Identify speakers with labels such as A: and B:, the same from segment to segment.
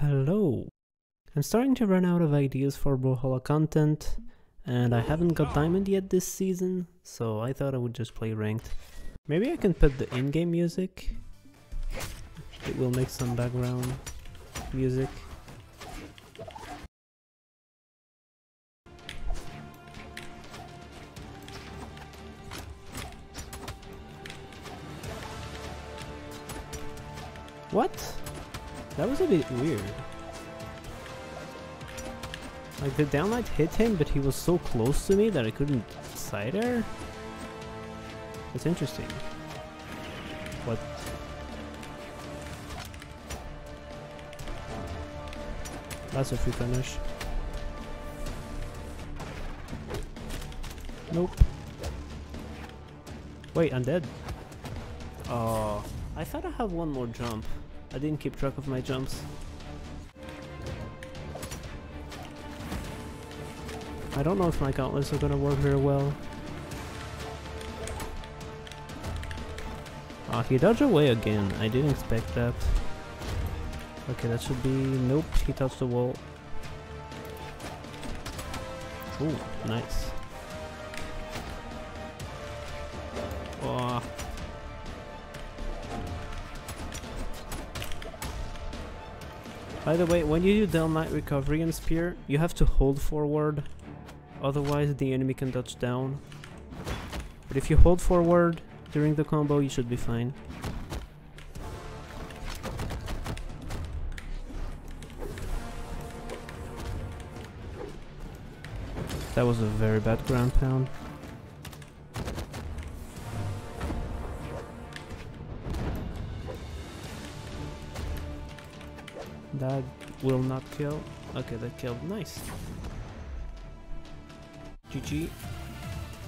A: Hello. I'm starting to run out of ideas for Brawlhalla content, and I haven't got Diamond yet this season, so I thought I would just play Ranked. Maybe I can put the in-game music. It will make some background music. What? That was a bit weird. Like the downlight hit him, but he was so close to me that I couldn't side air? That's interesting. What? That's a free finish. Nope. Wait, I'm dead. Oh, I thought I had one more jump. I didn't keep track of my jumps. I don't know if my gauntlets are gonna work very well. Ah, he dodged away again. I didn't expect that. Okay, that should be... Nope, he touched the wall. Ooh, nice. By the way, when you do downlight recovery and spear, you have to hold forward, otherwise the enemy can dodge down. But if you hold forward during the combo, you should be fine. That was a very bad ground pound. That will not kill. Okay, that killed. Nice. GG.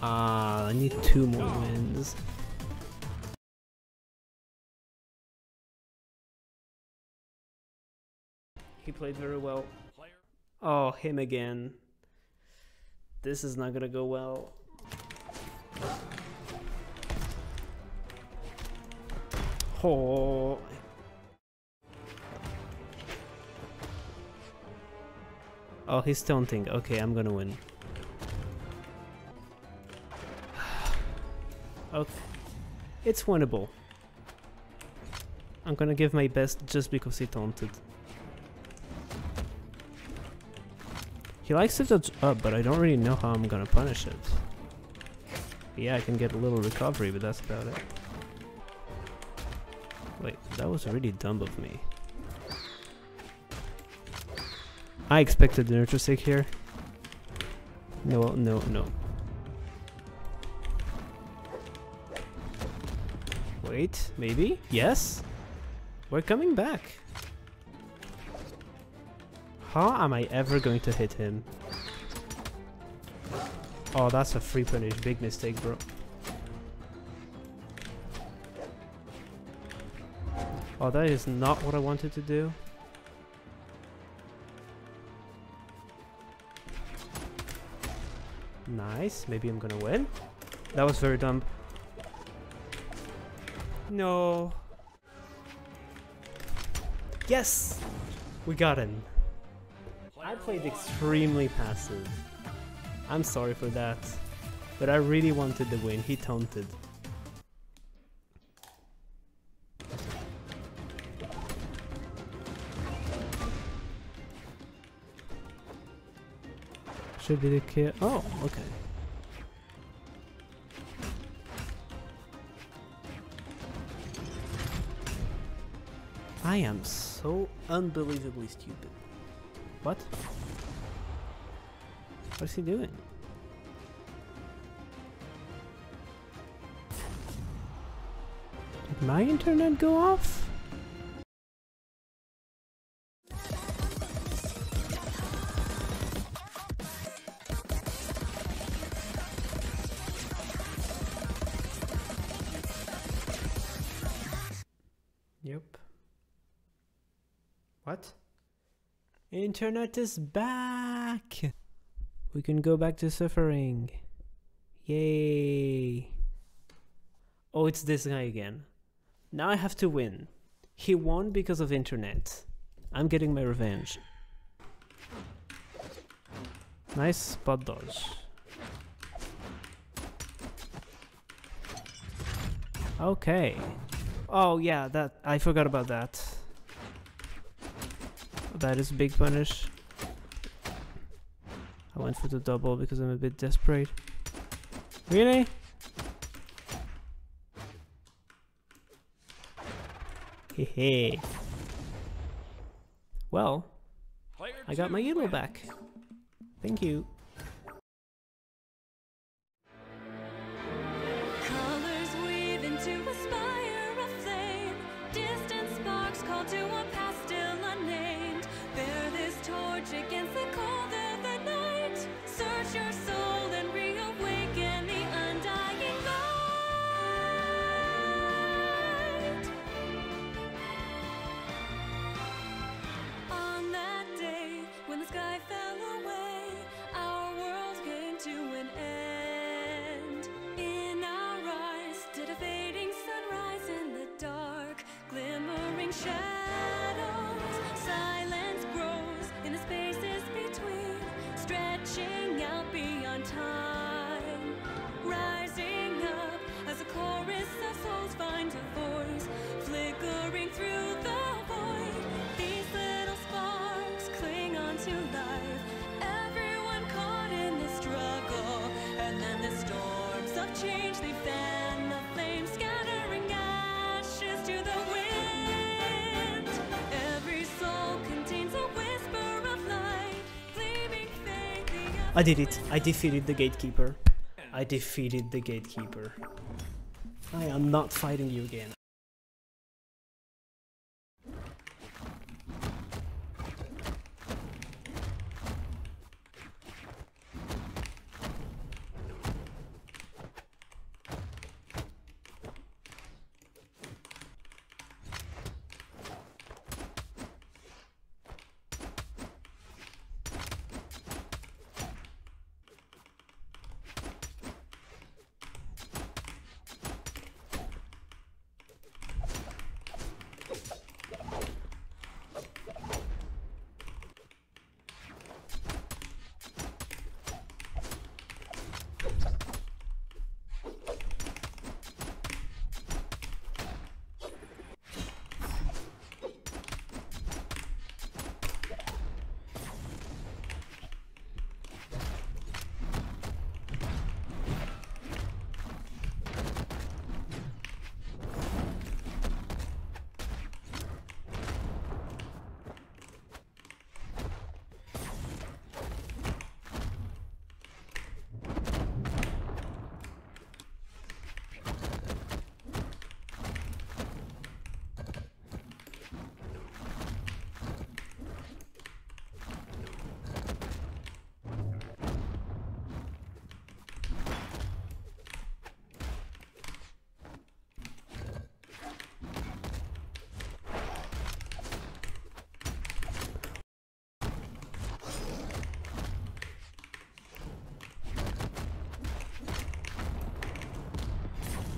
A: Ah, I need two more wins. He played very well. Oh, him again. This is not gonna go well. Oh, Oh, he's taunting. Okay, I'm gonna win. okay. Oh, it's winnable. I'm gonna give my best just because he taunted. He likes to dodge up, but I don't really know how I'm gonna punish it. Yeah, I can get a little recovery, but that's about it. Wait, that was really dumb of me. I expected the nurture stick here. No, no, no. Wait, maybe? Yes? We're coming back. How am I ever going to hit him? Oh, that's a free punish. Big mistake, bro. Oh, that is not what I wanted to do. Nice. Maybe I'm gonna win. That was very dumb. No. Yes! We got him. I played extremely passive. I'm sorry for that. But I really wanted the win. He taunted. Should be the kid. Oh, okay. I am so unbelievably stupid. What? What is he doing? Did my internet go off? What? Internet is back! We can go back to suffering. Yay! Oh, it's this guy again. Now I have to win. He won because of internet.
B: I'm getting my revenge. Nice spot dodge. Okay. Oh yeah, that I forgot about that. That is a big punish. I went for the double because I'm a bit desperate. Really? Hehe. well, I got my yellow back. Thank you. future. So I did it. I defeated the gatekeeper. I defeated the gatekeeper. I am not fighting you again.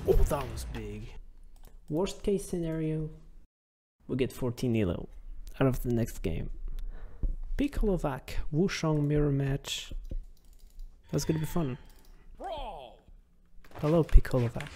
B: Oh, that was big. Worst case scenario, we get 14 elo out of the next game. Piccolovac, Wu Shang mirror match. That's gonna be fun. Hello, Piccolovac.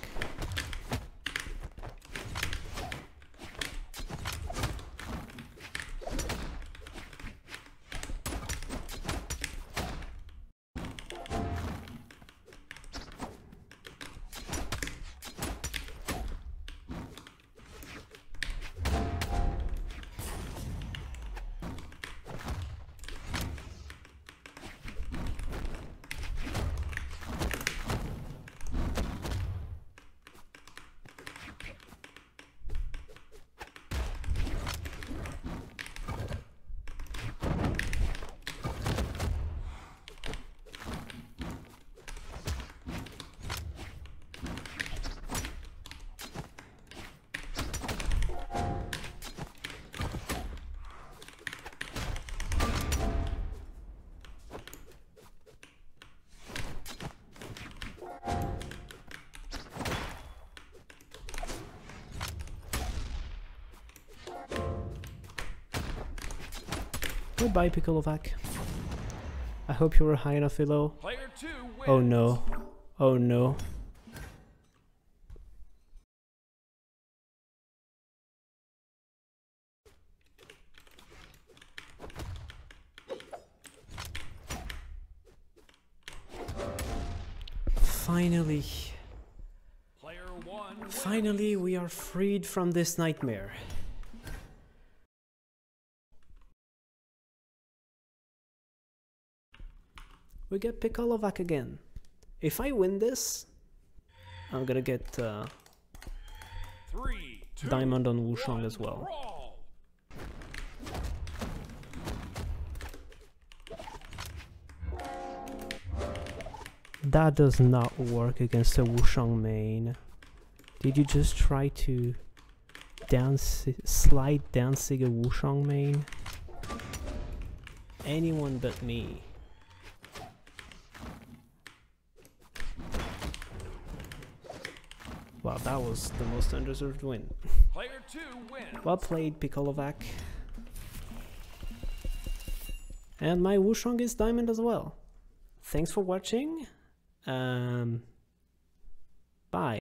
A: Goodbye, Piccolovac. I hope you were high enough below.
C: Player.
A: Oh no. Oh no. Finally,
C: Player one
A: finally we are freed from this nightmare. We get Piccolovac again. If I win this, I'm gonna get uh,
C: Three, two,
A: Diamond on Wu
C: Shang
A: as well. That does not work against a Wu Shang main. Did you just try to down slide dancing a Wu Shang main? Anyone but me. Wow, that was the most undeserved win.
C: Player two wins.
A: Well played, Pikolovac. And my Wu Shang is diamond as well. Thanks for watching. Um, bye.